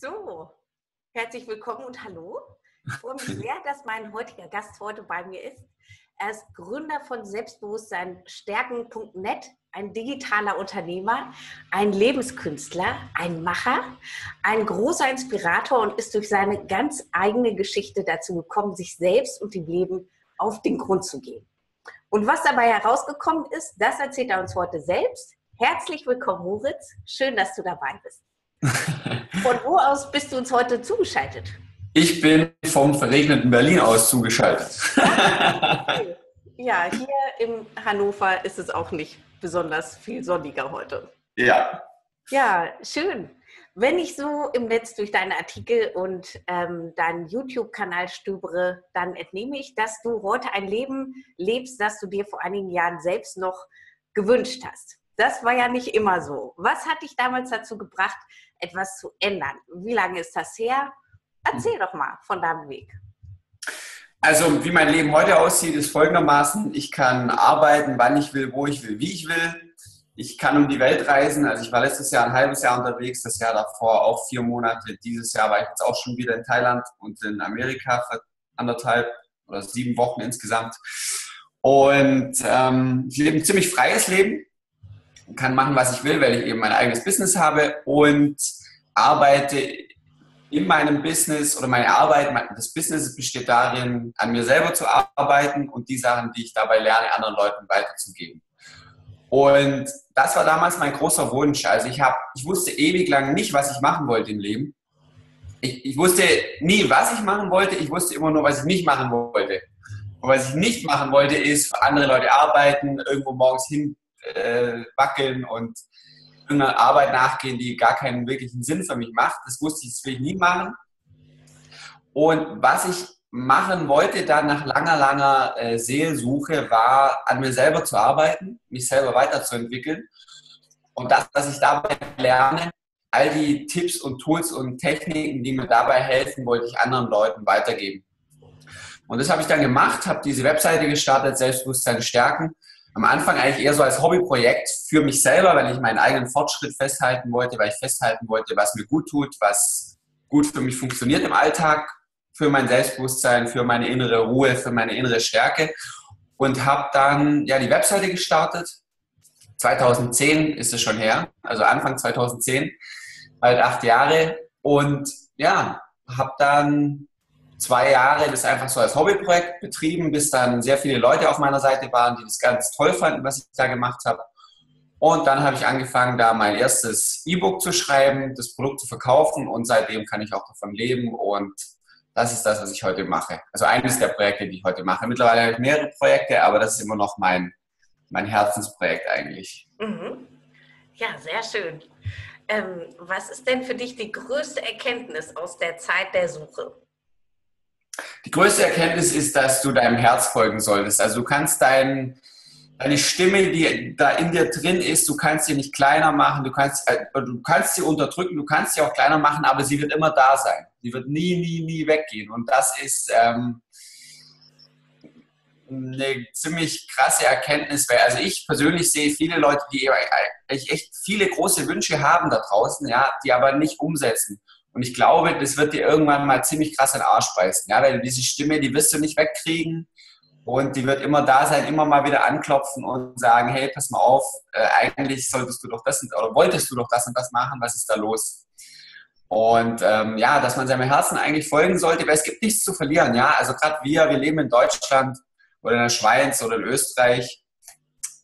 So, herzlich willkommen und hallo. Ich freue mich sehr, dass mein heutiger Gast heute bei mir ist. Er ist Gründer von Selbstbewusstseinstärken.net, ein digitaler Unternehmer, ein Lebenskünstler, ein Macher, ein großer Inspirator und ist durch seine ganz eigene Geschichte dazu gekommen, sich selbst und dem Leben auf den Grund zu gehen. Und was dabei herausgekommen ist, das erzählt er uns heute selbst. Herzlich willkommen, Moritz. Schön, dass du dabei bist. Von wo aus bist du uns heute zugeschaltet? Ich bin vom verregneten Berlin aus zugeschaltet. ja, hier in Hannover ist es auch nicht besonders viel sonniger heute. Ja. Ja, schön. Wenn ich so im Netz durch deine Artikel und ähm, deinen YouTube-Kanal stöbere, dann entnehme ich, dass du heute ein Leben lebst, das du dir vor einigen Jahren selbst noch gewünscht hast. Das war ja nicht immer so. Was hat dich damals dazu gebracht, etwas zu ändern? Wie lange ist das her? Erzähl doch mal von deinem Weg. Also, wie mein Leben heute aussieht, ist folgendermaßen: Ich kann arbeiten, wann ich will, wo ich will, wie ich will. Ich kann um die Welt reisen. Also, ich war letztes Jahr ein halbes Jahr unterwegs, das Jahr davor auch vier Monate. Dieses Jahr war ich jetzt auch schon wieder in Thailand und in Amerika für anderthalb oder sieben Wochen insgesamt. Und ähm, ich lebe ein ziemlich freies Leben kann machen, was ich will, weil ich eben mein eigenes Business habe und arbeite in meinem Business oder meine Arbeit, das Business besteht darin, an mir selber zu arbeiten und die Sachen, die ich dabei lerne, anderen Leuten weiterzugeben. Und das war damals mein großer Wunsch. Also ich habe, ich wusste ewig lang nicht, was ich machen wollte im Leben. Ich, ich wusste nie, was ich machen wollte. Ich wusste immer nur, was ich nicht machen wollte. Und was ich nicht machen wollte, ist für andere Leute arbeiten, irgendwo morgens hin äh, wackeln und irgendeiner Arbeit nachgehen, die gar keinen wirklichen Sinn für mich macht. Das wusste ich, das will ich nie machen. Und was ich machen wollte dann nach langer, langer äh, Seelsuche, war an mir selber zu arbeiten, mich selber weiterzuentwickeln. Und das, was ich dabei lerne, all die Tipps und Tools und Techniken, die mir dabei helfen, wollte ich anderen Leuten weitergeben. Und das habe ich dann gemacht, habe diese Webseite gestartet, Selbstbewusstsein stärken am Anfang eigentlich eher so als Hobbyprojekt für mich selber, weil ich meinen eigenen Fortschritt festhalten wollte, weil ich festhalten wollte, was mir gut tut, was gut für mich funktioniert im Alltag, für mein Selbstbewusstsein, für meine innere Ruhe, für meine innere Stärke. Und habe dann ja die Webseite gestartet. 2010 ist es schon her, also Anfang 2010, bald acht Jahre. Und ja, habe dann zwei Jahre das einfach so als Hobbyprojekt betrieben, bis dann sehr viele Leute auf meiner Seite waren, die das ganz toll fanden, was ich da gemacht habe. Und dann habe ich angefangen, da mein erstes E-Book zu schreiben, das Produkt zu verkaufen und seitdem kann ich auch davon leben und das ist das, was ich heute mache. Also eines der Projekte, die ich heute mache. Mittlerweile habe ich mehrere Projekte, aber das ist immer noch mein, mein Herzensprojekt eigentlich. Mhm. Ja, sehr schön. Ähm, was ist denn für dich die größte Erkenntnis aus der Zeit der Suche? Die größte Erkenntnis ist, dass du deinem Herz folgen solltest. Also du kannst dein, deine Stimme, die da in dir drin ist, du kannst sie nicht kleiner machen, du kannst, äh, du kannst sie unterdrücken, du kannst sie auch kleiner machen, aber sie wird immer da sein. Sie wird nie, nie, nie weggehen. Und das ist ähm, eine ziemlich krasse Erkenntnis, weil also ich persönlich sehe viele Leute, die echt viele große Wünsche haben da draußen, ja, die aber nicht umsetzen. Und ich glaube, das wird dir irgendwann mal ziemlich krass in den Arsch beißen. Ja, weil diese Stimme, die wirst du nicht wegkriegen. Und die wird immer da sein, immer mal wieder anklopfen und sagen, hey, pass mal auf, äh, eigentlich solltest du doch das oder wolltest du doch das und das machen, was ist da los? Und ähm, ja, dass man seinem Herzen eigentlich folgen sollte, weil es gibt nichts zu verlieren. Ja, also gerade wir, wir leben in Deutschland oder in der Schweiz oder in Österreich.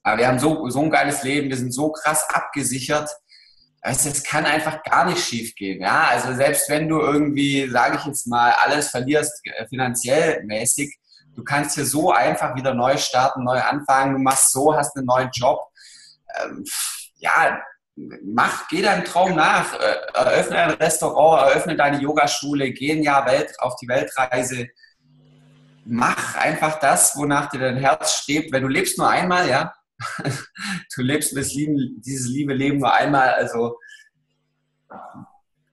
Aber wir haben so, so ein geiles Leben, wir sind so krass abgesichert also es kann einfach gar nicht schief gehen. Ja? Also selbst wenn du irgendwie, sage ich jetzt mal, alles verlierst äh, finanziell mäßig, du kannst hier so einfach wieder neu starten, neu anfangen, du machst so, hast einen neuen Job. Ähm, ja, mach, geh deinem Traum nach, äh, eröffne ein Restaurant, eröffne deine Yogaschule, geh ein Jahr Welt, auf die Weltreise. Mach einfach das, wonach dir dein Herz steht. Wenn du lebst nur einmal, ja, du lebst das Lieben, dieses liebe Leben nur einmal. Also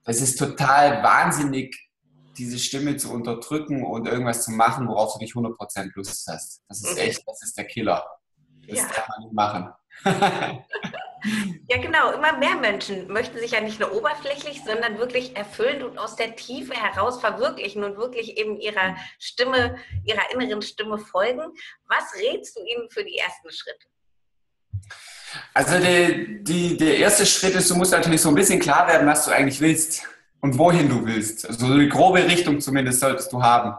es ist total wahnsinnig, diese Stimme zu unterdrücken und irgendwas zu machen, worauf du nicht 100% Lust hast. Das ist echt, das ist der Killer. Das ja. kann man nicht machen. Ja, genau. Immer mehr Menschen möchten sich ja nicht nur oberflächlich, sondern wirklich erfüllend und aus der Tiefe heraus verwirklichen und wirklich eben ihrer Stimme, ihrer inneren Stimme folgen. Was rätst du ihnen für die ersten Schritte? Also die, die, der erste Schritt ist, du musst natürlich so ein bisschen klar werden, was du eigentlich willst und wohin du willst. Also eine grobe Richtung zumindest solltest du haben,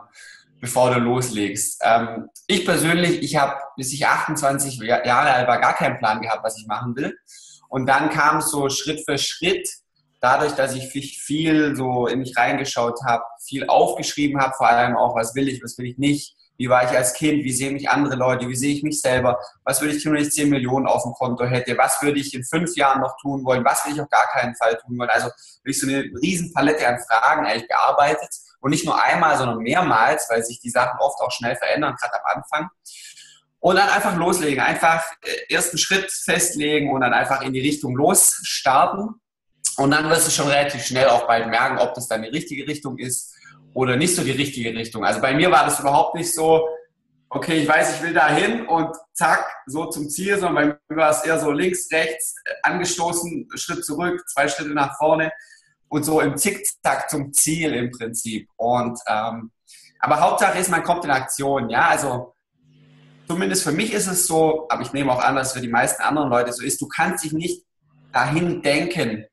bevor du loslegst. Ähm, ich persönlich, ich habe, bis ich 28 Jahre alt war, gar keinen Plan gehabt, was ich machen will. Und dann kam es so Schritt für Schritt, dadurch, dass ich viel so in mich reingeschaut habe, viel aufgeschrieben habe, vor allem auch, was will ich, was will ich nicht, wie war ich als Kind? Wie sehen mich andere Leute? Wie sehe ich mich selber? Was würde ich tun, wenn ich 10 Millionen auf dem Konto hätte? Was würde ich in fünf Jahren noch tun wollen? Was will ich auf gar keinen Fall tun wollen? Also wirklich so eine riesen Palette an Fragen eigentlich bearbeitet. Und nicht nur einmal, sondern mehrmals, weil sich die Sachen oft auch schnell verändern, gerade am Anfang. Und dann einfach loslegen, einfach äh, ersten Schritt festlegen und dann einfach in die Richtung losstarten. Und dann wirst du schon relativ schnell auch bald merken, ob das dann die richtige Richtung ist oder nicht so die richtige Richtung. Also bei mir war das überhaupt nicht so, okay, ich weiß, ich will da hin und zack, so zum Ziel, sondern bei mir war es eher so links, rechts, angestoßen, Schritt zurück, zwei Schritte nach vorne und so im Zickzack zum Ziel im Prinzip. Und ähm, aber Hauptsache ist, man kommt in Aktion, ja, also zumindest für mich ist es so, aber ich nehme auch an, dass es für die meisten anderen Leute so ist, du kannst dich nicht dahin denken,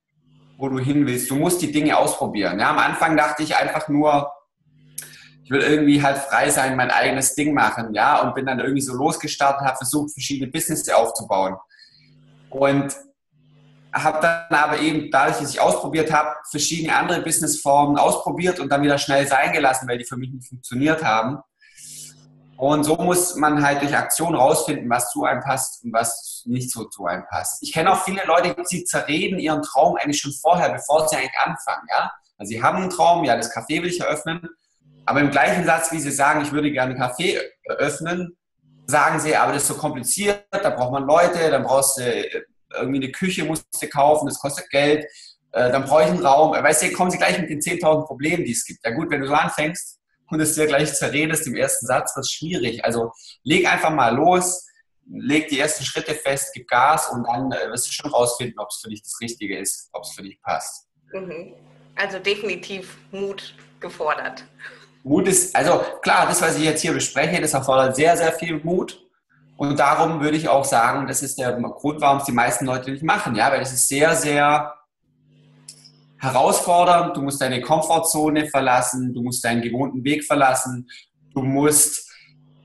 wo du hin willst. Du musst die Dinge ausprobieren. Ja, am Anfang dachte ich einfach nur, ich will irgendwie halt frei sein, mein eigenes Ding machen, ja, und bin dann irgendwie so losgestartet, habe versucht, verschiedene Business aufzubauen. Und habe dann aber eben, dadurch, dass ich ausprobiert habe, verschiedene andere Businessformen ausprobiert und dann wieder schnell sein gelassen, weil die für mich nicht funktioniert haben. Und so muss man halt durch Aktion rausfinden, was zu einem passt und was nicht so zu einem passt. Ich kenne auch viele Leute, die zerreden ihren Traum eigentlich schon vorher, bevor sie eigentlich anfangen. Ja? Also sie haben einen Traum, ja, das Café will ich eröffnen, aber im gleichen Satz, wie sie sagen, ich würde gerne ein Café eröffnen, sagen sie, aber das ist so kompliziert, da braucht man Leute, dann brauchst du äh, irgendwie eine Küche, musst du kaufen, das kostet Geld, äh, dann brauche ich einen Raum. Weißt du, kommen sie gleich mit den 10.000 Problemen, die es gibt. Ja gut, wenn du so anfängst, und es dir gleich zerredest im ersten Satz, wird es schwierig. Also leg einfach mal los, leg die ersten Schritte fest, gib Gas und dann äh, wirst du schon rausfinden, ob es für dich das Richtige ist, ob es für dich passt. Mhm. Also definitiv Mut gefordert. Mut ist, also klar, das, was ich jetzt hier bespreche, das erfordert sehr, sehr viel Mut. Und darum würde ich auch sagen, das ist der Grund, warum es die meisten Leute nicht machen. Ja, weil es ist sehr, sehr herausfordernd, du musst deine Komfortzone verlassen, du musst deinen gewohnten Weg verlassen, du musst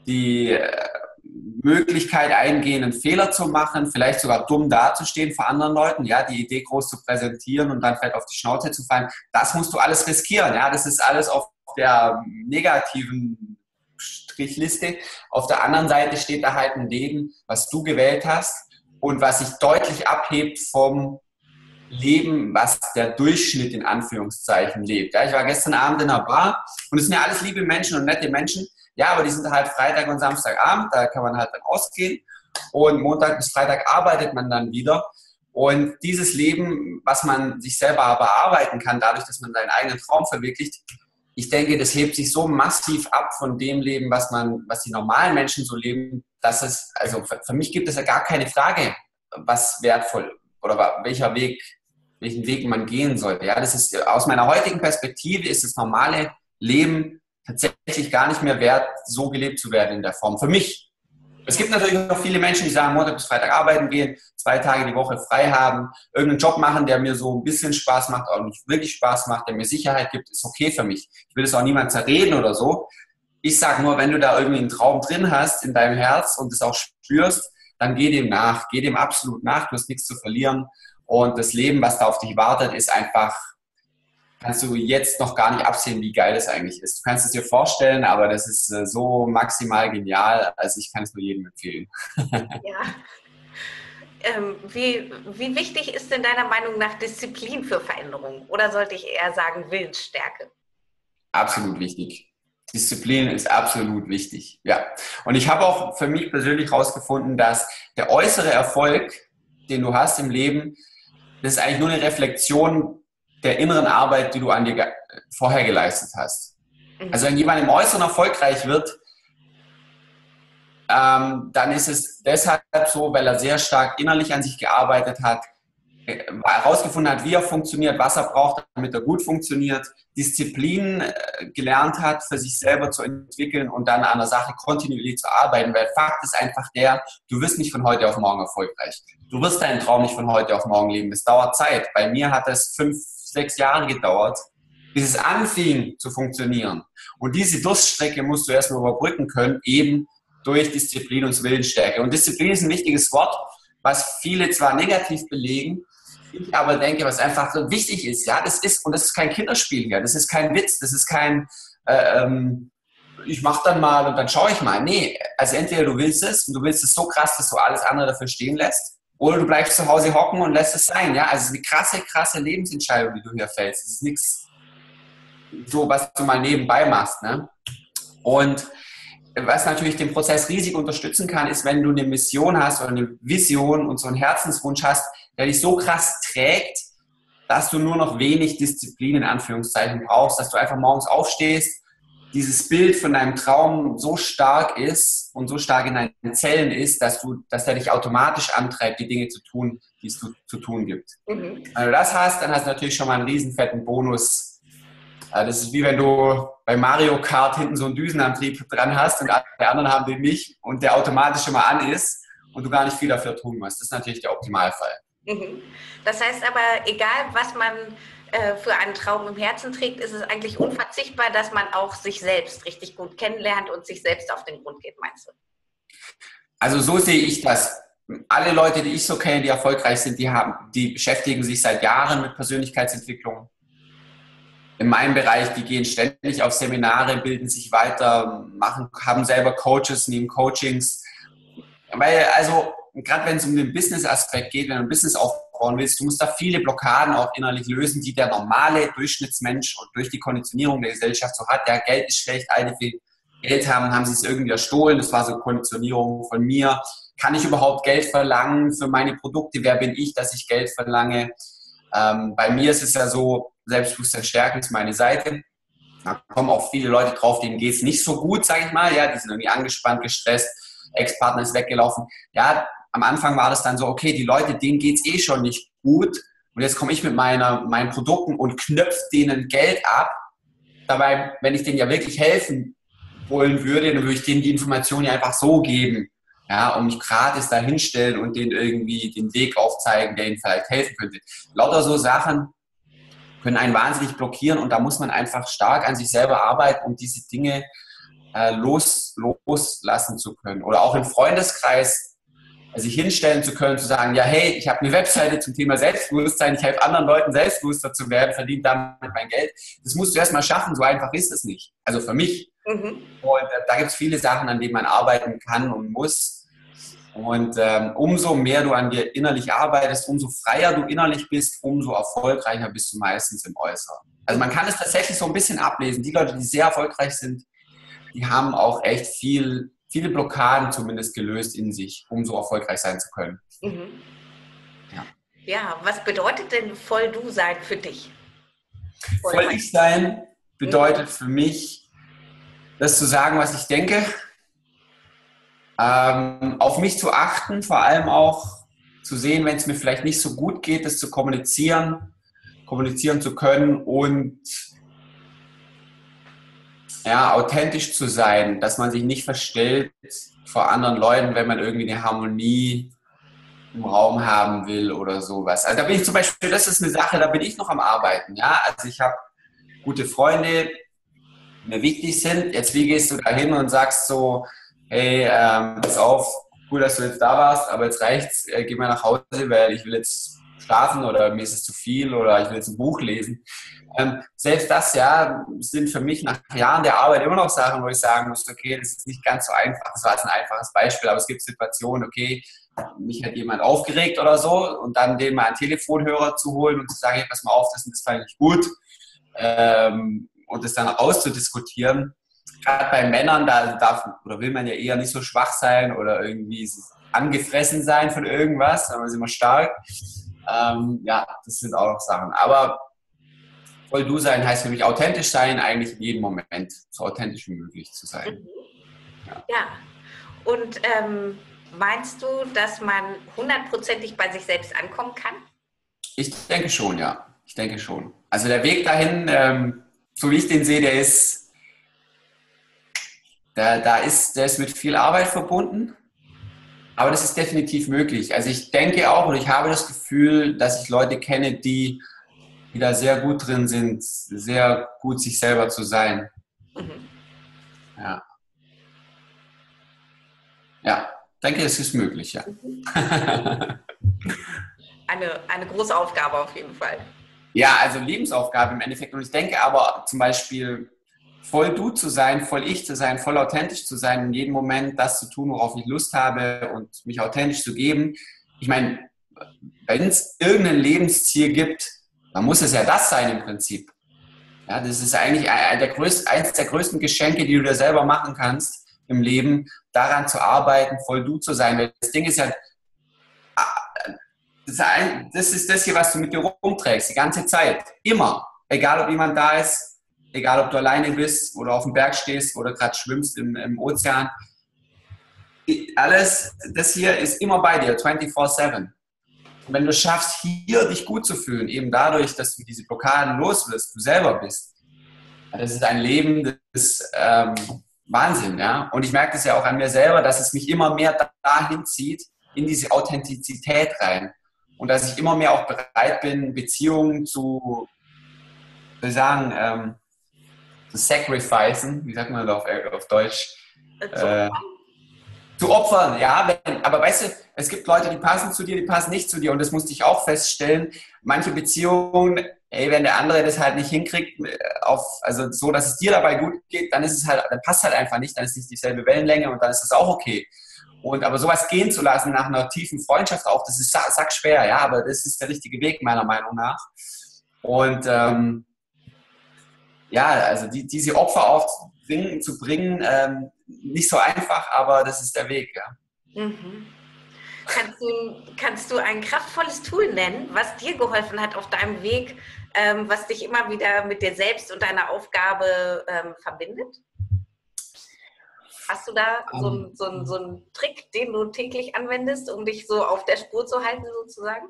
die äh, Möglichkeit eingehen, einen Fehler zu machen, vielleicht sogar dumm dazustehen vor anderen Leuten, ja, die Idee groß zu präsentieren und dann vielleicht auf die Schnauze zu fallen. Das musst du alles riskieren, ja, das ist alles auf der negativen Strichliste. Auf der anderen Seite steht da halt ein Leben, was du gewählt hast und was sich deutlich abhebt vom leben, was der Durchschnitt in Anführungszeichen lebt. Ja, ich war gestern Abend in einer Bar und es sind ja alles liebe Menschen und nette Menschen. Ja, aber die sind halt Freitag und Samstagabend, da kann man halt dann ausgehen. Und Montag bis Freitag arbeitet man dann wieder. Und dieses Leben, was man sich selber aber arbeiten kann, dadurch, dass man seinen eigenen Traum verwirklicht, ich denke, das hebt sich so massiv ab von dem Leben, was man, was die normalen Menschen so leben, dass es, also für mich gibt es ja gar keine Frage, was wertvoll oder welcher Weg welchen Weg man gehen sollte. Ja, das ist aus meiner heutigen Perspektive ist das normale Leben tatsächlich gar nicht mehr wert, so gelebt zu werden in der Form. Für mich. Es gibt natürlich auch viele Menschen, die sagen, Montag bis Freitag arbeiten gehen, zwei Tage die Woche frei haben, irgendeinen Job machen, der mir so ein bisschen Spaß macht, auch nicht wirklich Spaß macht, der mir Sicherheit gibt, ist okay für mich. Ich will das auch niemand zerreden oder so. Ich sage nur, wenn du da irgendwie einen Traum drin hast in deinem Herz und es auch spürst, dann geh dem nach, geh dem absolut nach, du hast nichts zu verlieren und das Leben, was da auf dich wartet, ist einfach, kannst du jetzt noch gar nicht absehen, wie geil das eigentlich ist. Du kannst es dir vorstellen, aber das ist äh, so maximal genial. Also ich kann es nur jedem empfehlen. Ja. Ähm, wie, wie wichtig ist denn deiner Meinung nach Disziplin für Veränderungen? Oder sollte ich eher sagen Willensstärke? Absolut wichtig. Disziplin ist absolut wichtig. Ja. Und ich habe auch für mich persönlich herausgefunden, dass der äußere Erfolg, den du hast im Leben, das ist eigentlich nur eine Reflexion der inneren Arbeit, die du an dir vorher geleistet hast. Mhm. Also wenn jemand im Äußeren erfolgreich wird, ähm, dann ist es deshalb so, weil er sehr stark innerlich an sich gearbeitet hat, herausgefunden hat, wie er funktioniert, was er braucht, damit er gut funktioniert, Disziplin äh, gelernt hat, für sich selber zu entwickeln und dann an der Sache kontinuierlich zu arbeiten. Weil Fakt ist einfach der, du wirst nicht von heute auf morgen erfolgreich. Du wirst deinen Traum nicht von heute auf morgen leben. Das dauert Zeit. Bei mir hat es fünf, sechs Jahre gedauert, bis es anfing zu funktionieren. Und diese Durststrecke musst du erstmal überbrücken können, eben durch Disziplin und Willensstärke. Und Disziplin ist ein wichtiges Wort, was viele zwar negativ belegen, ich aber denke, was einfach so wichtig ist, ja, das ist, und das ist kein Kinderspiel hier, das ist kein Witz, das ist kein, äh, ähm, ich mach dann mal und dann schaue ich mal. Nee, also entweder du willst es und du willst es so krass, dass du alles andere dafür stehen lässt, oder du bleibst zu Hause hocken und lässt es sein, ja. Also es ist eine krasse, krasse Lebensentscheidung, die du hier fällst. Es ist nichts so, was du mal nebenbei machst, ne? Und was natürlich den Prozess riesig unterstützen kann, ist, wenn du eine Mission hast oder eine Vision und so einen Herzenswunsch hast, der dich so krass trägt, dass du nur noch wenig Disziplin in Anführungszeichen brauchst, dass du einfach morgens aufstehst, dieses Bild von deinem Traum so stark ist und so stark in deinen Zellen ist, dass du, dass er dich automatisch antreibt, die Dinge zu tun, die es zu, zu tun gibt. Mhm. Wenn du das hast, dann hast du natürlich schon mal einen riesen fetten Bonus das ist wie wenn du bei Mario Kart hinten so einen Düsenantrieb dran hast und die anderen haben den nicht und der automatisch schon mal an ist und du gar nicht viel dafür tun musst. Das ist natürlich der Optimalfall. Mhm. Das heißt aber, egal was man äh, für einen Traum im Herzen trägt, ist es eigentlich unverzichtbar, dass man auch sich selbst richtig gut kennenlernt und sich selbst auf den Grund geht, meinst du? Also so sehe ich das. Alle Leute, die ich so kenne, die erfolgreich sind, die, haben, die beschäftigen sich seit Jahren mit Persönlichkeitsentwicklung in meinem Bereich, die gehen ständig auf Seminare, bilden sich weiter, machen, haben selber Coaches, nehmen Coachings. Weil, also, gerade wenn es um den Business-Aspekt geht, wenn du ein Business aufbauen willst, du musst da viele Blockaden auch innerlich lösen, die der normale Durchschnittsmensch und durch die Konditionierung der Gesellschaft so hat. Ja, Geld ist schlecht, alle viel Geld haben, haben sie es irgendwie erstohlen. Das war so Konditionierung von mir. Kann ich überhaupt Geld verlangen für meine Produkte? Wer bin ich, dass ich Geld verlange? Ähm, bei mir ist es ja so, Selbstbewusstsein stärken ist meine Seite. Da kommen auch viele Leute drauf, denen geht es nicht so gut, sage ich mal. Ja, die sind irgendwie angespannt, gestresst, Ex-Partner ist weggelaufen. Ja, am Anfang war das dann so, okay, die Leute, denen geht es eh schon nicht gut. Und jetzt komme ich mit meiner, meinen Produkten und knöpfe denen Geld ab. Dabei, wenn ich denen ja wirklich helfen wollen würde, dann würde ich denen die Informationen ja einfach so geben ja, und mich gratis da hinstellen und denen irgendwie den Weg aufzeigen, der ihnen vielleicht helfen könnte. Lauter so Sachen können einen wahnsinnig blockieren und da muss man einfach stark an sich selber arbeiten, um diese Dinge äh, los, loslassen zu können. Oder auch im Freundeskreis sich hinstellen zu können, zu sagen, ja, hey, ich habe eine Webseite zum Thema Selbstbewusstsein, ich helfe anderen Leuten selbstbewusster zu werden, verdiene damit mein Geld. Das musst du erstmal schaffen, so einfach ist es nicht. Also für mich. Mhm. Und äh, da gibt es viele Sachen, an denen man arbeiten kann und muss. Und ähm, umso mehr du an dir innerlich arbeitest, umso freier du innerlich bist, umso erfolgreicher bist du meistens im Äußeren. Also man kann es tatsächlich so ein bisschen ablesen. Die Leute, die sehr erfolgreich sind, die haben auch echt viel, viele Blockaden zumindest gelöst in sich, um so erfolgreich sein zu können. Mhm. Ja. ja, was bedeutet denn voll du sein für dich? Voll, voll ich sein bedeutet mhm. für mich, das zu sagen, was ich denke, ähm, auf mich zu achten, vor allem auch zu sehen, wenn es mir vielleicht nicht so gut geht, das zu kommunizieren, kommunizieren zu können und ja, authentisch zu sein, dass man sich nicht verstellt vor anderen Leuten, wenn man irgendwie eine Harmonie im Raum haben will oder sowas. Also da bin ich zum Beispiel, das ist eine Sache, da bin ich noch am Arbeiten. Ja, also ich habe gute Freunde, die mir wichtig sind. Jetzt wie gehst du da hin und sagst so, hey, ähm, pass auf, cool, dass du jetzt da warst, aber jetzt reicht's, äh, geh mal nach Hause, weil ich will jetzt schlafen oder mir ist es zu viel oder ich will jetzt ein Buch lesen. Ähm, selbst das ja sind für mich nach Jahren der Arbeit immer noch Sachen, wo ich sagen muss, okay, das ist nicht ganz so einfach. Das war jetzt ein einfaches Beispiel, aber es gibt Situationen, okay, mich hat jemand aufgeregt oder so und dann den mal einen Telefonhörer zu holen und zu sagen, hey, pass mal auf, das, das fand ich gut ähm, und das dann auszudiskutieren, gerade bei Männern, da darf oder will man ja eher nicht so schwach sein oder irgendwie angefressen sein von irgendwas, aber sind immer stark. Ähm, ja, das sind auch noch Sachen. Aber voll du sein heißt für mich authentisch sein, eigentlich in jedem Moment so authentisch wie möglich zu sein. Mhm. Ja. ja. Und ähm, meinst du, dass man hundertprozentig bei sich selbst ankommen kann? Ich denke schon, ja. Ich denke schon. Also der Weg dahin, ähm, so wie ich den sehe, der ist, da, da ist, der ist mit viel Arbeit verbunden. Aber das ist definitiv möglich. Also ich denke auch und ich habe das Gefühl, dass ich Leute kenne, die, die da sehr gut drin sind, sehr gut sich selber zu sein. Mhm. Ja. Ja, denke, es ist möglich, ja. Eine, eine große Aufgabe auf jeden Fall. Ja, also Lebensaufgabe im Endeffekt. Und ich denke aber zum Beispiel, voll du zu sein, voll ich zu sein, voll authentisch zu sein, in jedem Moment das zu tun, worauf ich Lust habe und mich authentisch zu geben. Ich meine, wenn es irgendein Lebensziel gibt, dann muss es ja das sein im Prinzip. Ja, das ist eigentlich eines der größten Geschenke, die du dir selber machen kannst im Leben, daran zu arbeiten, voll du zu sein. Das Ding ist ja, das ist das hier, was du mit dir rumträgst, die ganze Zeit. Immer. Egal, ob jemand da ist, egal, ob du alleine bist oder auf dem Berg stehst oder gerade schwimmst im, im Ozean. Alles, das hier ist immer bei dir, 24-7. Und wenn du schaffst, hier dich gut zu fühlen, eben dadurch, dass du diese Blockaden loswirst, du selber bist, das ist ein Leben, das ähm, Wahnsinn, ja. Und ich merke das ja auch an mir selber, dass es mich immer mehr dahin zieht, in diese Authentizität rein. Und dass ich immer mehr auch bereit bin, Beziehungen zu, wie sagen, ähm, sacrificen, wie sagt man das auf, äh, auf Deutsch? Äh, zu opfern, ja, wenn, aber weißt du, es gibt Leute, die passen zu dir, die passen nicht zu dir und das musste ich auch feststellen. Manche Beziehungen, ey, wenn der andere das halt nicht hinkriegt, äh, auf, also so, dass es dir dabei gut geht, dann ist es halt, dann passt halt einfach nicht, dann ist es nicht dieselbe Wellenlänge und dann ist das auch okay. Und aber sowas gehen zu lassen nach einer tiefen Freundschaft auch, das ist sackschwer, ja, aber das ist der richtige Weg meiner Meinung nach. Und ähm, ja, also die, diese Opfer aufzubringen, zu bringen, ähm, nicht so einfach, aber das ist der Weg, ja. Mhm. Kannst du, kannst du ein kraftvolles Tool nennen, was dir geholfen hat auf deinem Weg, ähm, was dich immer wieder mit dir selbst und deiner Aufgabe ähm, verbindet? Hast du da so, einen, so, so einen Trick, den du täglich anwendest, um dich so auf der Spur zu halten, sozusagen?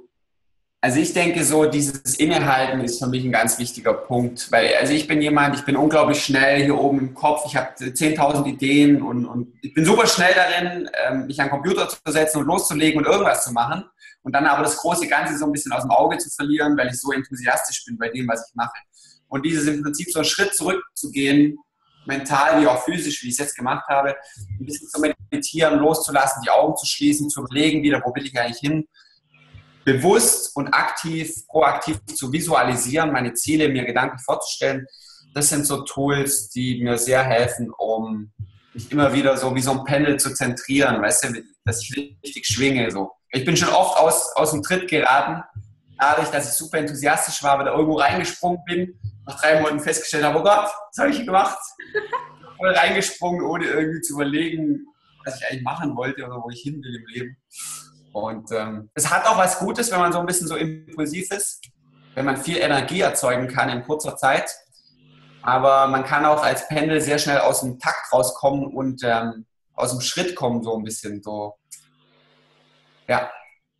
Also ich denke so, dieses Innehalten ist für mich ein ganz wichtiger Punkt, weil also ich bin jemand, ich bin unglaublich schnell hier oben im Kopf, ich habe 10.000 Ideen und, und, ich bin super schnell darin, ähm, mich an den Computer zu setzen und loszulegen und irgendwas zu machen und dann aber das große Ganze so ein bisschen aus dem Auge zu verlieren, weil ich so enthusiastisch bin bei dem, was ich mache. Und dieses im Prinzip so einen Schritt zurückzugehen, mental wie auch physisch, wie ich es jetzt gemacht habe, ein bisschen zu meditieren, loszulassen, die Augen zu schließen, zu überlegen wieder, wo will ich eigentlich hin bewusst und aktiv, proaktiv zu visualisieren, meine Ziele mir gedanklich vorzustellen. Das sind so Tools, die mir sehr helfen, um mich immer wieder so wie so ein Pendel zu zentrieren, weißt du, dass ich richtig schwinge. So. Ich bin schon oft aus, aus dem Tritt geraten, dadurch, dass ich super enthusiastisch war, aber da irgendwo reingesprungen bin, nach drei Monaten festgestellt habe, oh Gott, was habe ich gemacht? Voll reingesprungen, ohne irgendwie zu überlegen, was ich eigentlich machen wollte oder wo ich hin will im Leben. Und ähm, es hat auch was Gutes, wenn man so ein bisschen so impulsiv ist, wenn man viel Energie erzeugen kann in kurzer Zeit. Aber man kann auch als Pendel sehr schnell aus dem Takt rauskommen und ähm, aus dem Schritt kommen, so ein bisschen. So. Ja,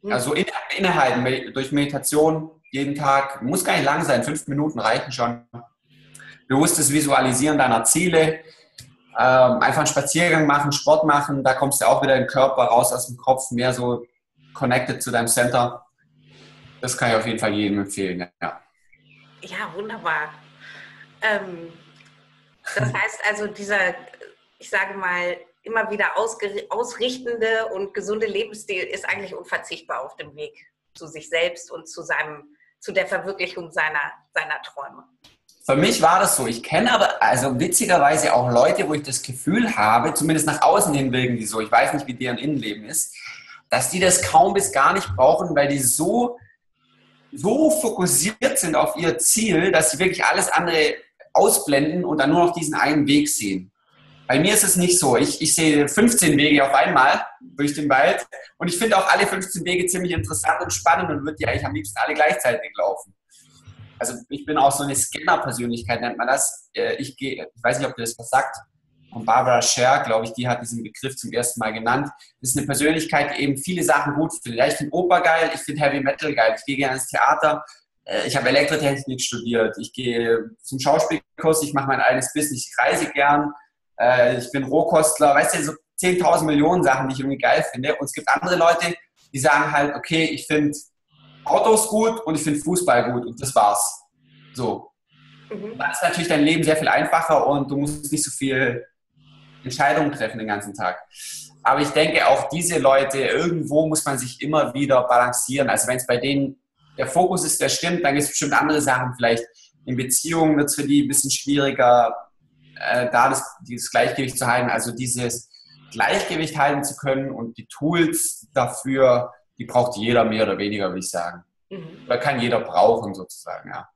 also innehalten durch Meditation jeden Tag. Muss gar nicht lang sein, fünf Minuten reichen schon. Bewusstes Visualisieren deiner Ziele. Ähm, einfach einen Spaziergang machen, Sport machen, da kommst du auch wieder im Körper raus aus dem Kopf, mehr so connected zu deinem Center. Das kann ich auf jeden Fall jedem empfehlen. Ja, ja wunderbar. Ähm, das heißt also, dieser, ich sage mal, immer wieder ausrichtende und gesunde Lebensstil ist eigentlich unverzichtbar auf dem Weg zu sich selbst und zu, seinem, zu der Verwirklichung seiner, seiner Träume. Für mich war das so. Ich kenne aber also witzigerweise auch Leute, wo ich das Gefühl habe, zumindest nach außen hin wirken die so, ich weiß nicht, wie deren Innenleben ist, dass die das kaum bis gar nicht brauchen, weil die so, so fokussiert sind auf ihr Ziel, dass sie wirklich alles andere ausblenden und dann nur noch diesen einen Weg sehen. Bei mir ist es nicht so. Ich, ich sehe 15 Wege auf einmal durch den Wald und ich finde auch alle 15 Wege ziemlich interessant und spannend und würde die eigentlich am liebsten alle gleichzeitig laufen. Also ich bin auch so eine Scanner-Persönlichkeit, nennt man das. Äh, ich, gehe, ich weiß nicht, ob ihr das was sagt. Und Barbara Scher, glaube ich, die hat diesen Begriff zum ersten Mal genannt. Das ist eine Persönlichkeit, die eben viele Sachen gut findet. Ja, ich finde Oper geil, ich finde Heavy Metal geil, ich gehe gerne ins Theater, äh, ich habe Elektrotechnik studiert, ich gehe zum Schauspielkurs, ich mache mein eigenes Business, ich reise gern, äh, ich bin Rohkostler, weißt du, so 10.000 Millionen Sachen, die ich irgendwie geil finde. Und es gibt andere Leute, die sagen halt, okay, ich finde Autos gut und ich finde Fußball gut und das war's. So. Mhm. Dann ist natürlich dein Leben sehr viel einfacher und du musst nicht so viel Entscheidungen treffen den ganzen Tag. Aber ich denke, auch diese Leute, irgendwo muss man sich immer wieder balancieren. Also wenn es bei denen der Fokus ist, der stimmt, dann gibt es bestimmt andere Sachen. Vielleicht in Beziehungen wird es für die ein bisschen schwieriger, äh, da das, dieses Gleichgewicht zu halten. Also dieses Gleichgewicht halten zu können und die Tools dafür, die braucht jeder mehr oder weniger, würde ich sagen. Mhm. Oder kann jeder brauchen sozusagen, ja.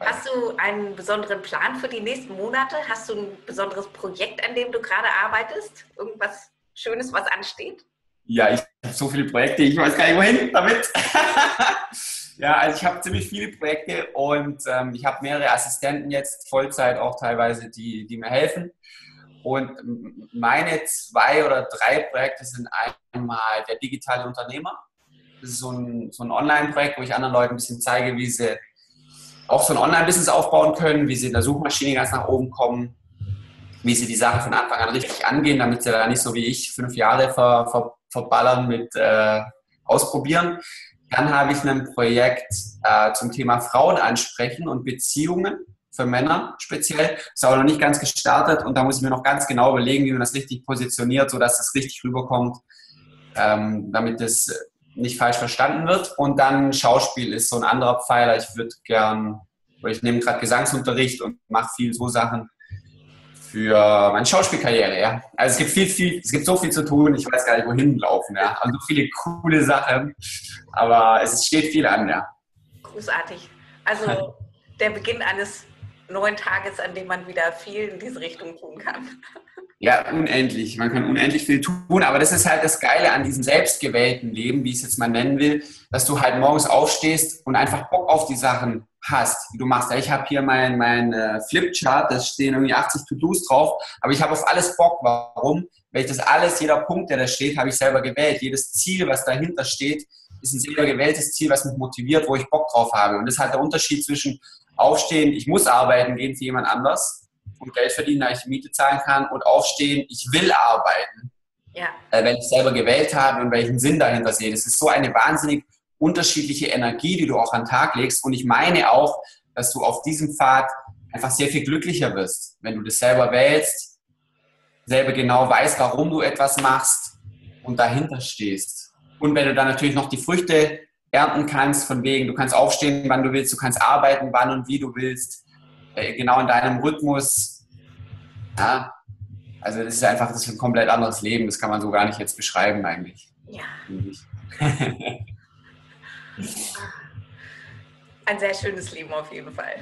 Hast du einen besonderen Plan für die nächsten Monate? Hast du ein besonderes Projekt, an dem du gerade arbeitest? Irgendwas Schönes, was ansteht? Ja, ich habe so viele Projekte, ich weiß gar nicht wohin damit. ja, also ich habe ziemlich viele Projekte und ähm, ich habe mehrere Assistenten jetzt, Vollzeit auch teilweise, die, die mir helfen. Und meine zwei oder drei Projekte sind einmal der digitale Unternehmer. Das ist so ein, so ein Online-Projekt, wo ich anderen Leuten ein bisschen zeige, wie sie auch so ein Online-Business aufbauen können, wie sie in der Suchmaschine ganz nach oben kommen, wie sie die Sachen von Anfang an richtig angehen, damit sie da nicht so wie ich fünf Jahre ver, ver, verballern mit äh, Ausprobieren. Dann habe ich ein Projekt äh, zum Thema Frauen ansprechen und Beziehungen für Männer speziell. Ist aber noch nicht ganz gestartet und da muss ich mir noch ganz genau überlegen, wie man das richtig positioniert, sodass das richtig rüberkommt, ähm, damit das nicht falsch verstanden wird. Und dann Schauspiel ist so ein anderer Pfeiler. Ich würde gern, weil ich nehme gerade Gesangsunterricht und mache viel so Sachen für meine Schauspielkarriere, ja. Also es gibt viel, viel, es gibt so viel zu tun, ich weiß gar nicht, wohin laufen, ja. Und so viele coole Sachen, aber es steht viel an, ja. Großartig. Also der Beginn eines neuen Tages, an dem man wieder viel in diese Richtung tun kann. Ja, unendlich. Man kann unendlich viel tun, aber das ist halt das Geile an diesem selbstgewählten Leben, wie ich es jetzt mal nennen will, dass du halt morgens aufstehst und einfach Bock auf die Sachen hast, die du machst. Ich habe hier mein, mein äh, Flipchart, da stehen irgendwie 80 To-Dos drauf, aber ich habe auf alles Bock. Warum? Weil ich das alles, jeder Punkt, der da steht, habe ich selber gewählt. Jedes Ziel, was dahinter steht, ist ein selber gewähltes Ziel, was mich motiviert, wo ich Bock drauf habe. Und das ist halt der Unterschied zwischen aufstehen, ich muss arbeiten gehen für jemand anders und Geld verdienen, da ich die Miete zahlen kann und aufstehen, ich will arbeiten. Ja. Äh, wenn ich selber gewählt habe und welchen Sinn dahinter sehe. Das ist so eine wahnsinnig unterschiedliche Energie, die du auch an den Tag legst. Und ich meine auch, dass du auf diesem Pfad einfach sehr viel glücklicher wirst, wenn du das selber wählst, selber genau weißt, warum du etwas machst und dahinter stehst. Und wenn du dann natürlich noch die Früchte ernten kannst, von wegen, du kannst aufstehen, wann du willst, du kannst arbeiten, wann und wie du willst, genau in deinem Rhythmus. Ja, also das ist einfach das ist ein komplett anderes Leben, das kann man so gar nicht jetzt beschreiben eigentlich. Ja. Ein sehr schönes Leben auf jeden Fall.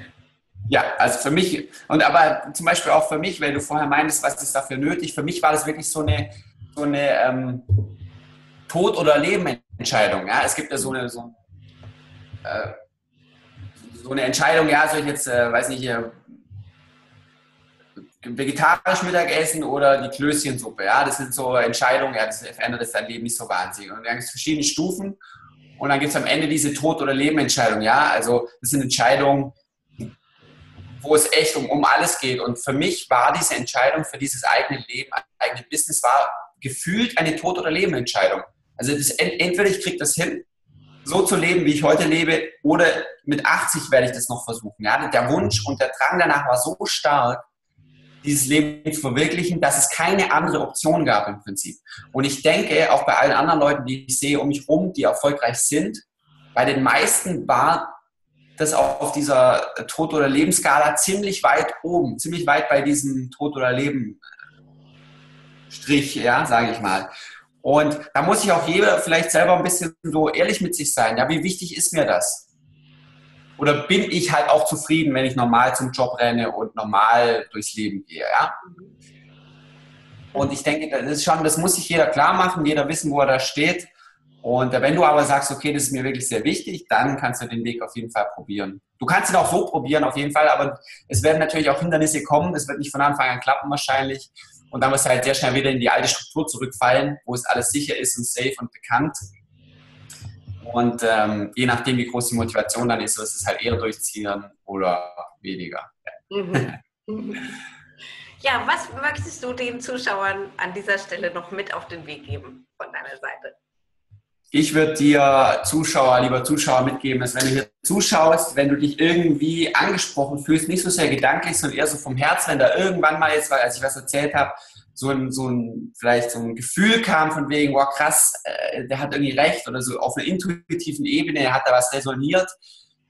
Ja, also für mich, und aber zum Beispiel auch für mich, weil du vorher meintest, was ist dafür nötig, für mich war das wirklich so eine, so eine ähm, Tod- oder Leben-Entscheidung. Ja? Es gibt ja so eine, so, äh, so eine Entscheidung, ja, soll ich jetzt, äh, weiß nicht, hier vegetarisch Mittagessen oder die Klößchensuppe, ja, das sind so Entscheidungen, ja, das verändert das dein Leben nicht so wahnsinnig. Und dann gibt es verschiedene Stufen und dann gibt es am Ende diese Tod- oder Leben-Entscheidung, ja, also das sind Entscheidungen, wo es echt um, um alles geht. Und für mich war diese Entscheidung für dieses eigene Leben, eigene Business, war gefühlt eine Tod- oder Leben-Entscheidung. Also das, entweder ich kriege das hin, so zu leben, wie ich heute lebe, oder mit 80 werde ich das noch versuchen. Ja? Der Wunsch und der Drang danach war so stark, dieses Leben zu verwirklichen, dass es keine andere Option gab im Prinzip. Und ich denke, auch bei allen anderen Leuten, die ich sehe um mich herum, die erfolgreich sind, bei den meisten war das auch auf dieser Tod- oder Lebensskala ziemlich weit oben, ziemlich weit bei diesem Tod- oder Leben-Strich, ja, sage ich mal. Und da muss sich auch jeder vielleicht selber ein bisschen so ehrlich mit sich sein. Ja, wie wichtig ist mir das? Oder bin ich halt auch zufrieden, wenn ich normal zum Job renne und normal durchs Leben gehe? Ja? Und ich denke, das ist schon, das muss sich jeder klar machen, jeder wissen, wo er da steht. Und wenn du aber sagst, okay, das ist mir wirklich sehr wichtig, dann kannst du den Weg auf jeden Fall probieren. Du kannst ihn auch so probieren, auf jeden Fall, aber es werden natürlich auch Hindernisse kommen. Es wird nicht von Anfang an klappen wahrscheinlich. Und dann wirst du halt sehr schnell wieder in die alte Struktur zurückfallen, wo es alles sicher ist und safe und bekannt. Und ähm, je nachdem, wie groß die Motivation dann ist, wirst du es halt eher durchziehen oder weniger. Mhm. ja, was möchtest du den Zuschauern an dieser Stelle noch mit auf den Weg geben von deiner Seite? Ich würde dir Zuschauer, lieber Zuschauer mitgeben, dass wenn du hier zuschaust, wenn du dich irgendwie angesprochen fühlst, nicht so sehr gedanklich, sondern eher so vom Herz, wenn da irgendwann mal jetzt, weil als ich was erzählt habe, so ein, so ein, vielleicht so ein Gefühl kam von wegen, wow, krass, äh, der hat irgendwie recht oder so auf einer intuitiven Ebene hat da was resoniert,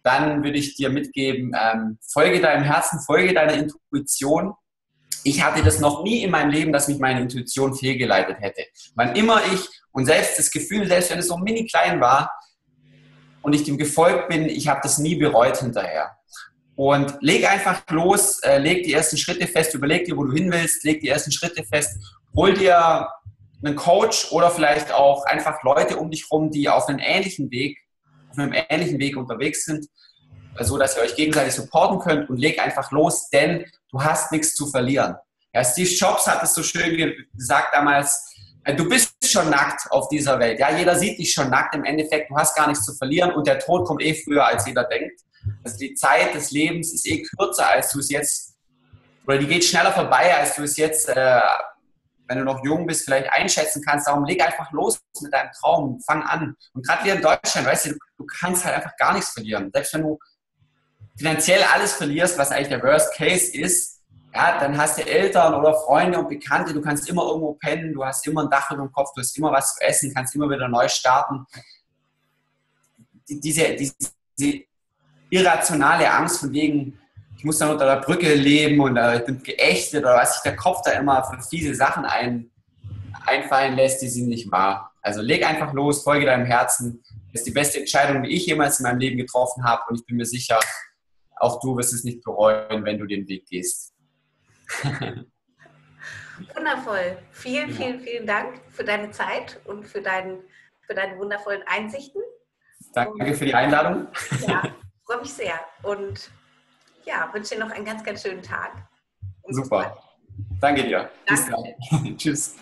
dann würde ich dir mitgeben, ähm, folge deinem Herzen, folge deiner Intuition. Ich hatte das noch nie in meinem Leben, dass mich meine Intuition fehlgeleitet hätte. Wann immer ich, und selbst das Gefühl, selbst wenn es so mini klein war und ich dem gefolgt bin, ich habe das nie bereut hinterher. Und leg einfach los, äh, leg die ersten Schritte fest, überleg dir, wo du hin willst, leg die ersten Schritte fest, hol dir einen Coach oder vielleicht auch einfach Leute um dich rum, die auf einem ähnlichen Weg, auf einem ähnlichen Weg unterwegs sind, so dass ihr euch gegenseitig supporten könnt und leg einfach los, denn du hast nichts zu verlieren. Ja, Steve Jobs hat es so schön gesagt damals, äh, du bist schon nackt auf dieser Welt. Ja, jeder sieht dich schon nackt im Endeffekt, du hast gar nichts zu verlieren und der Tod kommt eh früher, als jeder denkt. Also die Zeit des Lebens ist eh kürzer, als du es jetzt, oder die geht schneller vorbei, als du es jetzt, äh, wenn du noch jung bist, vielleicht einschätzen kannst. Darum leg einfach los mit deinem Traum, fang an. Und gerade hier in Deutschland, weißt du, du kannst halt einfach gar nichts verlieren. Selbst wenn du finanziell alles verlierst, was eigentlich der Worst Case ist, ja, dann hast du Eltern oder Freunde und Bekannte, du kannst immer irgendwo pennen, du hast immer ein Dach über dem Kopf, du hast immer was zu essen, kannst immer wieder neu starten. Diese, diese irrationale Angst von wegen, ich muss dann unter der Brücke leben und äh, ich bin geächtet oder was sich der Kopf da immer für fiese Sachen ein, einfallen lässt, die sind nicht wahr. Also leg einfach los, folge deinem Herzen. Das ist die beste Entscheidung, die ich jemals in meinem Leben getroffen habe und ich bin mir sicher, auch du wirst es nicht bereuen, wenn du den Weg gehst. Wundervoll. Vielen, vielen, vielen Dank für deine Zeit und für, dein, für deine wundervollen Einsichten. Danke für die Einladung. Ja, freue mich sehr. Und ja, wünsche dir noch einen ganz, ganz schönen Tag. Super. Danke dir. Danke. Bis dann. Tschüss.